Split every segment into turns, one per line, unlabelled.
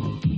I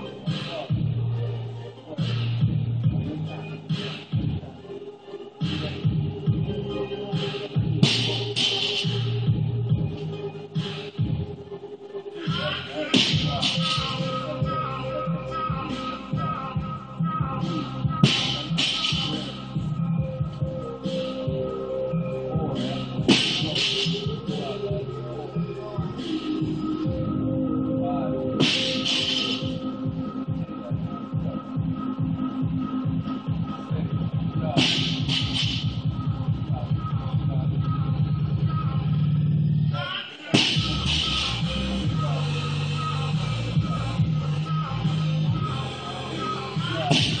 out.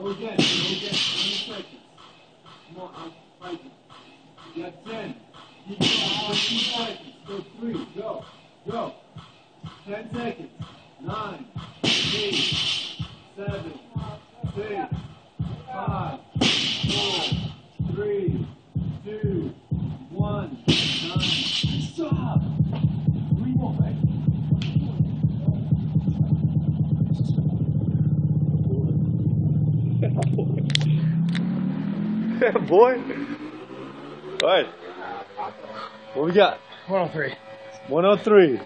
Go again. Go again. 20 seconds. Come on, I'm fighting. You got 10. Keep going. 20 seconds. Go 3. Go. Go. 10 seconds. 9. 8. 7.
Boy. All right. What we got?
103.
103.